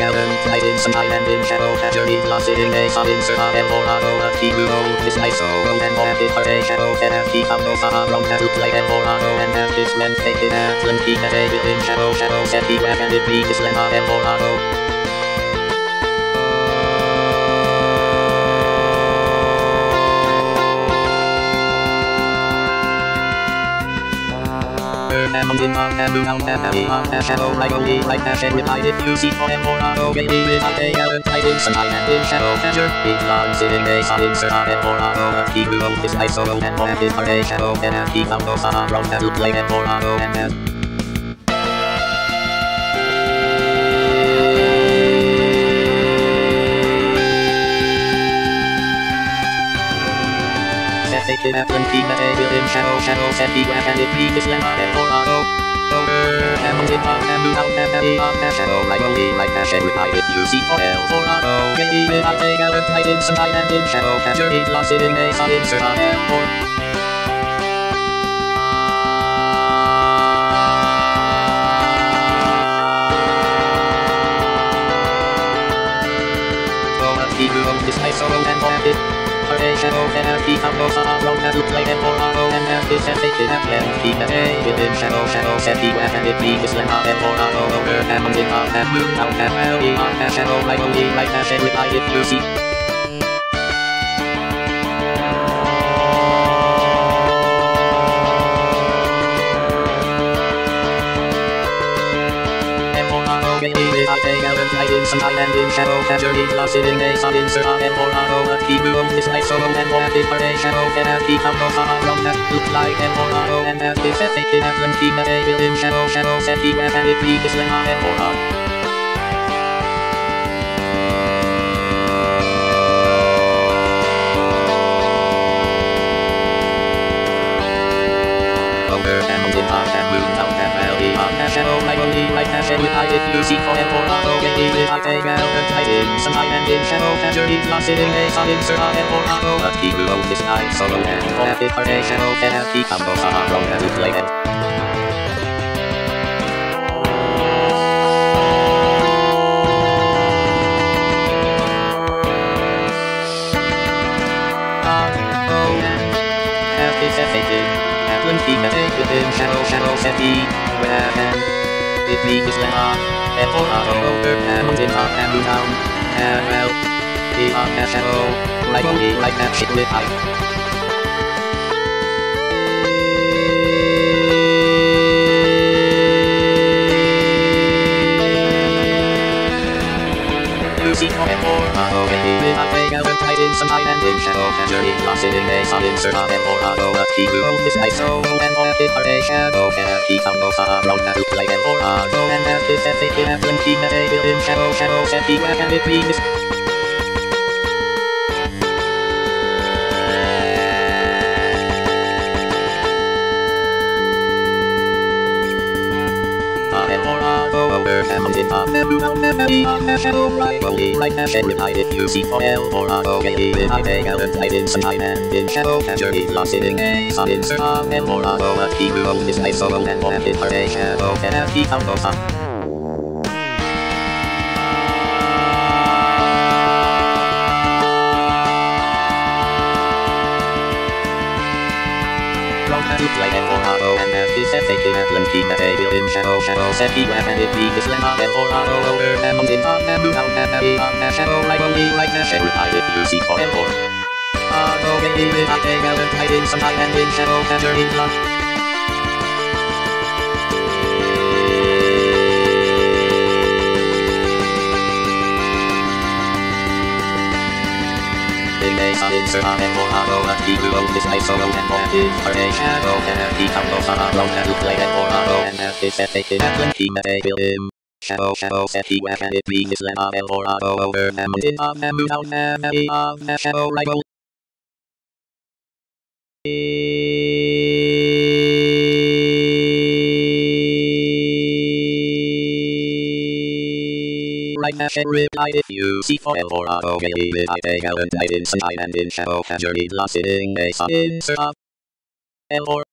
Alan, hide in some island in shadow, capture it, lost in a sub insert of Eldorado, a key who know this nice so, and more it for a shadow, can have key come no far from that look like Eldorado, and have this men take it at, and keep that a in shadow, shadow, set the weapon, it be this land of Eldorado. Diamonds in my hand, blue out and heavy on that shadow Like with hide see for more auto Baby with a day out and hide in some and in shadow Measure big long sitting a on it more He who owns his life and his a shadow And he found no from to play more and then Taken at 20 that A in shadow, shadow, set the web and it reaches lemon and Colorado. Over, and it on and move out on that shadow, only like hide it, you see for Eldorado. Maybe it I'll take out some hide and in shadow, capture lost in a sun insert on M4. He who owns this Foundation open and keep on those on road as you play them for auto and as this and fake it and plan keep the A within shadow shadow set the weapon it be slim on them for auto over and on in on and blue out and well be on that shadow like only like that shed with light if you see I take out and hide in some and in shadow lost it in a sun insert on and for auto a key who owns his life solo and more it for a shadow can have key come no far from that look like and for auto and have this it have when key that a in shadow shadow key web and it be his limb and for if you seek for for auto get it with I take out and hide in some hide and in shadow it in a insert on and for auto but he who owns this night solo and for it for a shadow can have become no far from that to play them Faded Kaplan keep a take within shadow shadow set the weapon. It and for auto over and in up and down and well. The on that out in some hide and in shadow it lost in a sun insert on and more auto a key who owns this nice soul and all it are a shadow have key come no far from that to play and more auto and this and fake it and blinky that a in shadow shadow the web and it reads Hamilton in and out and belly on shadow right only right and you see for L for auto gay out and hide in high and in shadow capture it lost sitting a sun insert on and for auto a key who owns this nice solo and it for a shadow have key found sun as this set taking at Linky that a built in shadow shadow set the web and it be this lemon and for auto over and on in on and move out and be on that shadow like only like that shadow I if you. see for and for auto get in with a take hide in some high and in shadow capture in love insert on and more auto a key to own this ice solo and is for a shadow key combo road and play more auto and have this set taken at plenty met a build him. Shadow shadow set the web and it and more auto over them in and move out and a on shadow rival. Right dash and replied if you see for L or auto with I take out and hide inside and in shadow it lost in a sun insert of L or